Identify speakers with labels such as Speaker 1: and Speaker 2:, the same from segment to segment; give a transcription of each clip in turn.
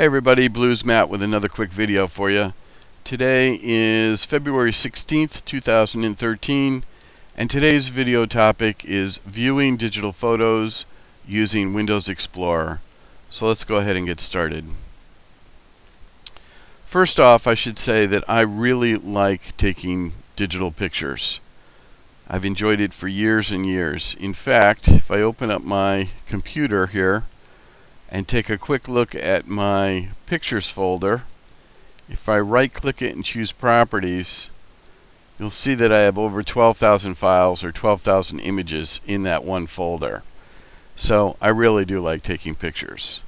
Speaker 1: Hey everybody, Blues Matt with another quick video for you. Today is February 16th, 2013, and today's video topic is viewing digital photos using Windows Explorer. So let's go ahead and get started. First off, I should say that I really like taking digital pictures. I've enjoyed it for years and years. In fact, if I open up my computer here, and take a quick look at my pictures folder, if I right click it and choose properties, you'll see that I have over 12,000 files or 12,000 images in that one folder. So I really do like taking pictures.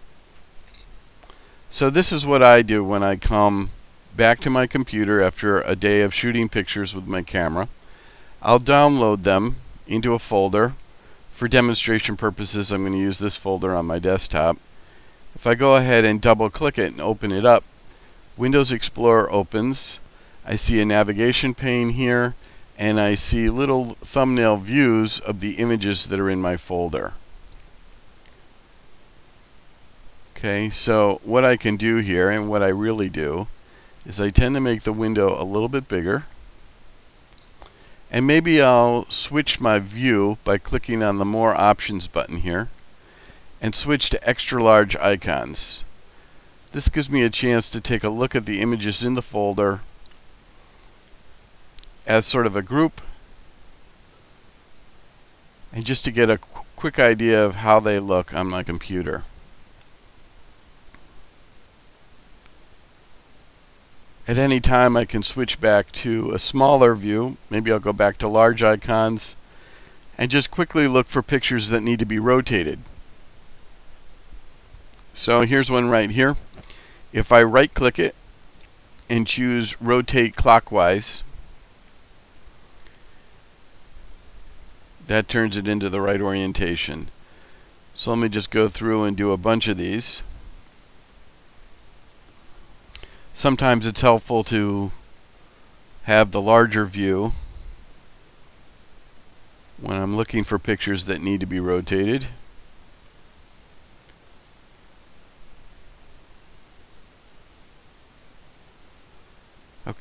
Speaker 1: So this is what I do when I come back to my computer after a day of shooting pictures with my camera. I'll download them into a folder. For demonstration purposes, I'm going to use this folder on my desktop. If I go ahead and double click it and open it up, Windows Explorer opens. I see a navigation pane here and I see little thumbnail views of the images that are in my folder. Okay, so what I can do here and what I really do is I tend to make the window a little bit bigger. And maybe I'll switch my view by clicking on the More Options button here and switch to extra large icons. This gives me a chance to take a look at the images in the folder as sort of a group and just to get a qu quick idea of how they look on my computer. At any time I can switch back to a smaller view. Maybe I'll go back to large icons and just quickly look for pictures that need to be rotated. So here's one right here. If I right click it and choose rotate clockwise, that turns it into the right orientation. So let me just go through and do a bunch of these. Sometimes it's helpful to have the larger view when I'm looking for pictures that need to be rotated.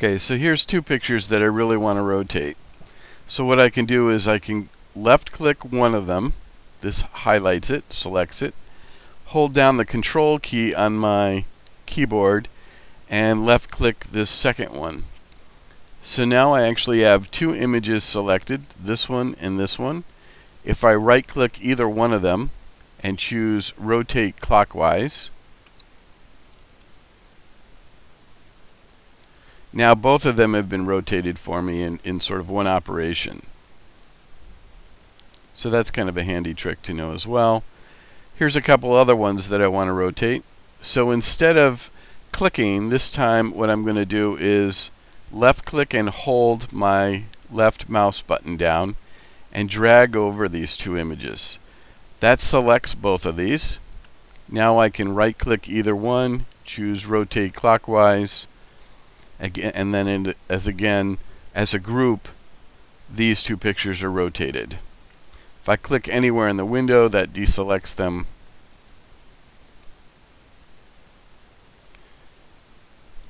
Speaker 1: Okay, so here's two pictures that I really want to rotate. So what I can do is I can left click one of them. This highlights it, selects it. Hold down the control key on my keyboard and left click this second one. So now I actually have two images selected, this one and this one. If I right click either one of them and choose rotate clockwise, Now both of them have been rotated for me in, in sort of one operation. So that's kind of a handy trick to know as well. Here's a couple other ones that I want to rotate. So instead of clicking, this time what I'm going to do is left click and hold my left mouse button down and drag over these two images. That selects both of these. Now I can right click either one, choose rotate clockwise, again, and then in, as again, as a group, these two pictures are rotated. If I click anywhere in the window, that deselects them.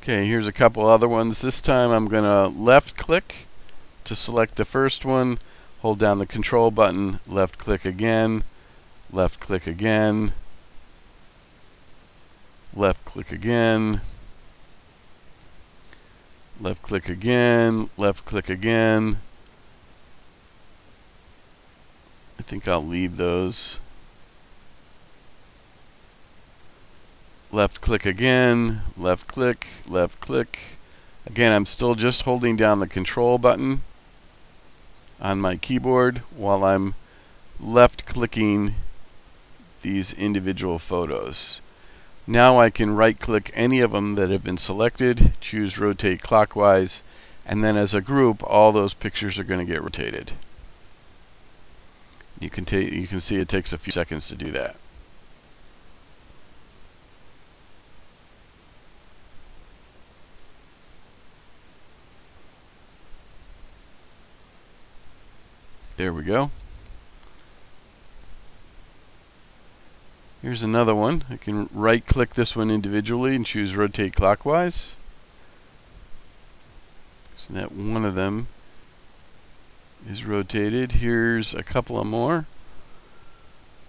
Speaker 1: Okay, here's a couple other ones. This time I'm going to left click to select the first one, hold down the control button, left click again, left click again, left click again, left click again, left click again. I think I'll leave those. Left click again, left click, left click. Again, I'm still just holding down the control button on my keyboard while I'm left clicking these individual photos. Now I can right click any of them that have been selected, choose rotate clockwise, and then as a group all those pictures are going to get rotated. You can, you can see it takes a few seconds to do that. There we go. Here's another one. I can right click this one individually and choose rotate clockwise. So that one of them is rotated. Here's a couple of more.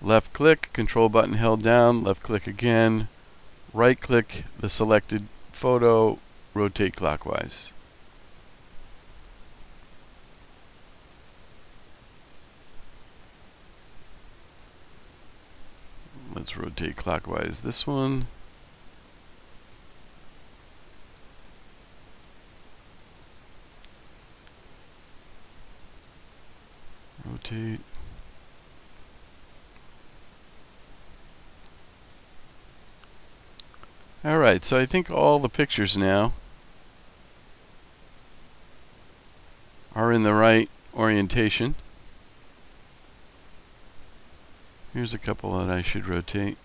Speaker 1: Left click, control button held down, left click again, right click the selected photo, rotate clockwise. Let's rotate clockwise this one. Rotate. Alright, so I think all the pictures now are in the right orientation. Here's a couple that I should rotate.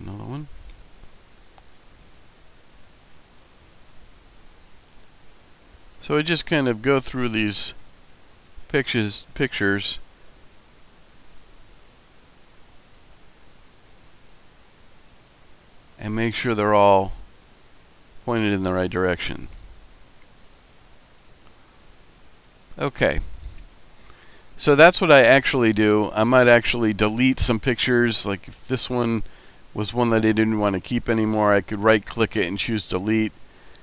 Speaker 1: Another one. So I just kind of go through these pictures pictures and make sure they're all pointed in the right direction. Okay. So that's what I actually do. I might actually delete some pictures. Like if this one was one that I didn't want to keep anymore, I could right click it and choose delete.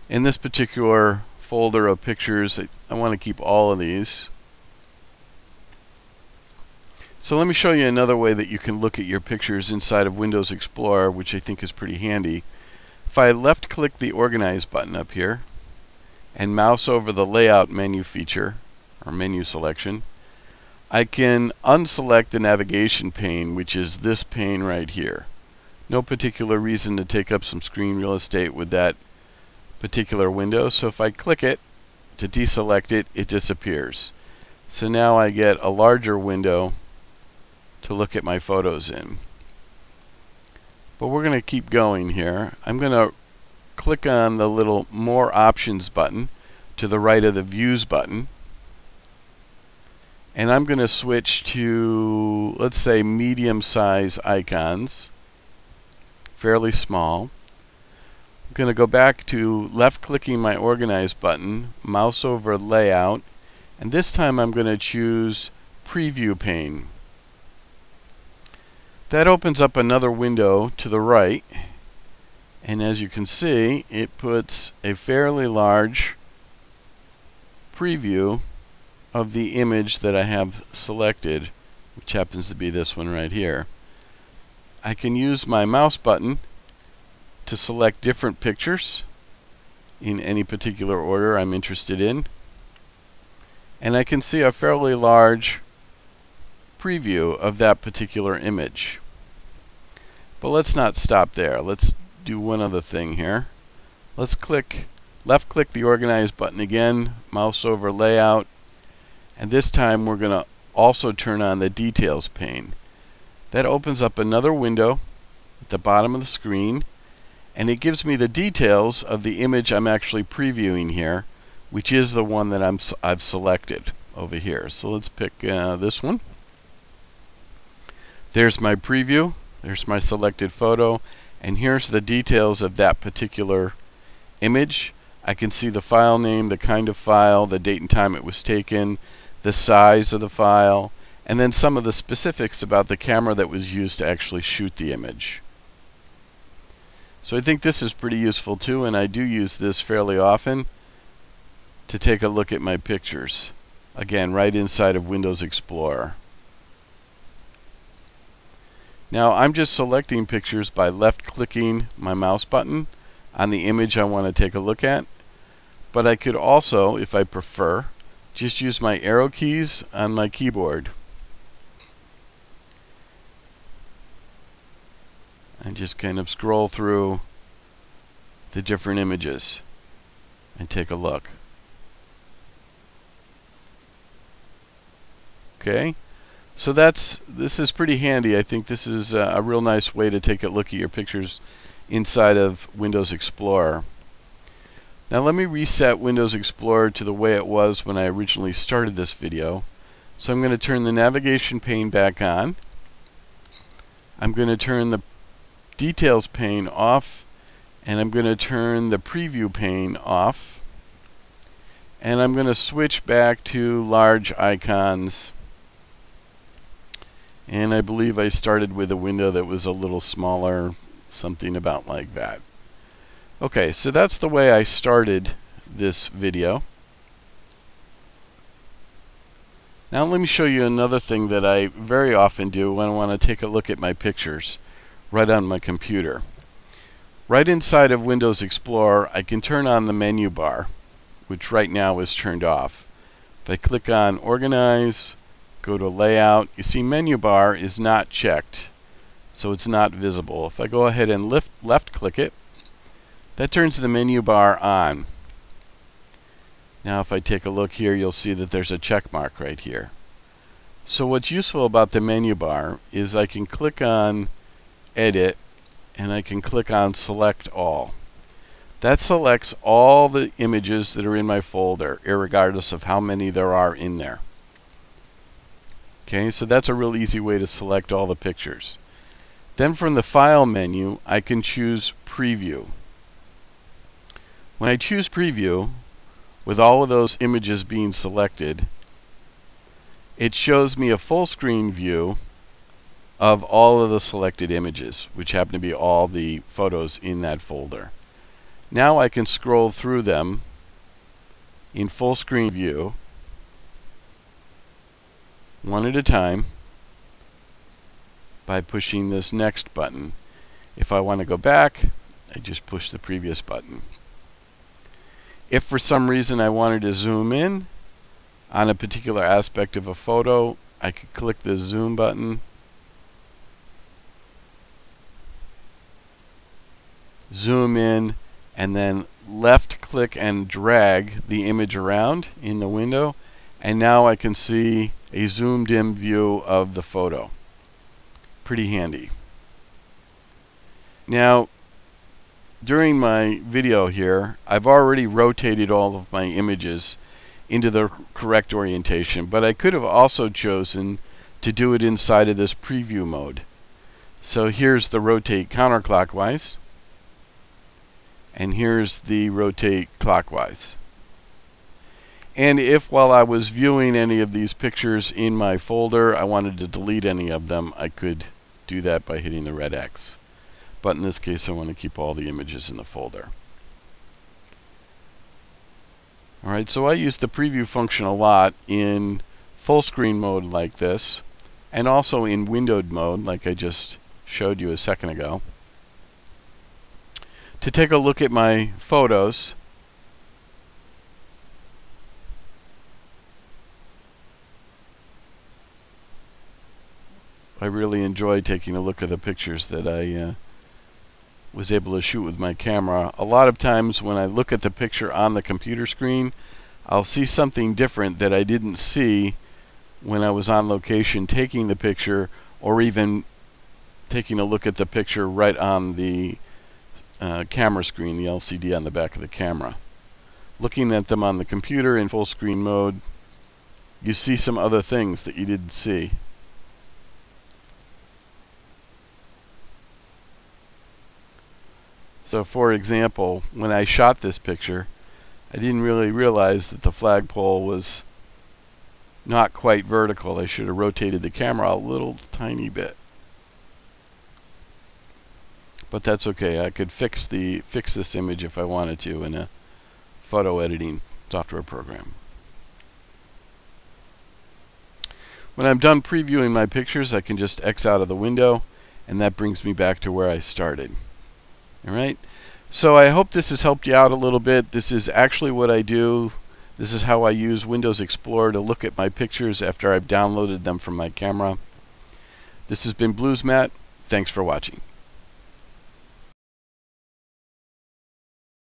Speaker 1: In this particular folder of pictures, I, I want to keep all of these. So let me show you another way that you can look at your pictures inside of Windows Explorer, which I think is pretty handy. If I left click the Organize button up here and mouse over the Layout menu feature, or menu selection, I can unselect the navigation pane, which is this pane right here. No particular reason to take up some screen real estate with that particular window. So if I click it to deselect it, it disappears. So now I get a larger window to look at my photos in. But we're going to keep going here. I'm going to click on the little More Options button to the right of the Views button. And I'm going to switch to, let's say, medium size icons, fairly small. I'm going to go back to left clicking my Organize button, mouse over Layout, and this time I'm going to choose Preview Pane. That opens up another window to the right. And as you can see, it puts a fairly large preview of the image that I have selected, which happens to be this one right here. I can use my mouse button to select different pictures in any particular order I'm interested in. And I can see a fairly large preview of that particular image. But let's not stop there. Let's do one other thing here. Let's click, left click the Organize button again, mouse over Layout, and this time we're going to also turn on the Details pane. That opens up another window at the bottom of the screen, and it gives me the details of the image I'm actually previewing here, which is the one that I'm, I've selected over here. So let's pick uh, this one. There's my preview. There's my selected photo. And here's the details of that particular image. I can see the file name, the kind of file, the date and time it was taken, the size of the file, and then some of the specifics about the camera that was used to actually shoot the image. So I think this is pretty useful too, and I do use this fairly often to take a look at my pictures. Again, right inside of Windows Explorer. Now I'm just selecting pictures by left clicking my mouse button on the image I want to take a look at. But I could also, if I prefer, just use my arrow keys on my keyboard. And just kind of scroll through the different images and take a look. Okay. So that's this is pretty handy. I think this is a, a real nice way to take a look at your pictures inside of Windows Explorer. Now let me reset Windows Explorer to the way it was when I originally started this video. So I'm going to turn the navigation pane back on. I'm going to turn the details pane off and I'm going to turn the preview pane off and I'm going to switch back to large icons and I believe I started with a window that was a little smaller something about like that. Okay so that's the way I started this video. Now let me show you another thing that I very often do when I want to take a look at my pictures right on my computer. Right inside of Windows Explorer, I can turn on the menu bar, which right now is turned off. If I click on Organize, go to Layout, you see menu bar is not checked, so it's not visible. If I go ahead and lift, left click it, that turns the menu bar on. Now if I take a look here, you'll see that there's a check mark right here. So what's useful about the menu bar is I can click on Edit and I can click on select all. That selects all the images that are in my folder, regardless of how many there are in there. Okay, so that's a real easy way to select all the pictures. Then from the File menu, I can choose Preview. When I choose Preview, with all of those images being selected, it shows me a full screen view of all of the selected images, which happen to be all the photos in that folder. Now I can scroll through them in full screen view, one at a time, by pushing this next button. If I want to go back, I just push the previous button. If for some reason I wanted to zoom in on a particular aspect of a photo, I could click the zoom button zoom in, and then left click and drag the image around in the window. And now I can see a zoomed in view of the photo. Pretty handy. Now, during my video here, I've already rotated all of my images into the correct orientation, but I could have also chosen to do it inside of this preview mode. So here's the rotate counterclockwise and here's the rotate clockwise. And if while I was viewing any of these pictures in my folder, I wanted to delete any of them, I could do that by hitting the red X. But in this case, I want to keep all the images in the folder. Alright, so I use the preview function a lot in full screen mode like this, and also in windowed mode like I just showed you a second ago to take a look at my photos. I really enjoy taking a look at the pictures that I uh, was able to shoot with my camera. A lot of times when I look at the picture on the computer screen, I'll see something different that I didn't see when I was on location taking the picture or even taking a look at the picture right on the uh, camera screen, the LCD on the back of the camera. Looking at them on the computer in full screen mode, you see some other things that you didn't see. So for example, when I shot this picture, I didn't really realize that the flagpole was not quite vertical. I should have rotated the camera a little tiny bit but that's okay. I could fix the fix this image if I wanted to in a photo editing software program. When I'm done previewing my pictures, I can just X out of the window, and that brings me back to where I started. All right. So I hope this has helped you out a little bit. This is actually what I do. This is how I use Windows Explorer to look at my pictures after I've downloaded them from my camera. This has been Blues Matt. Thanks for watching.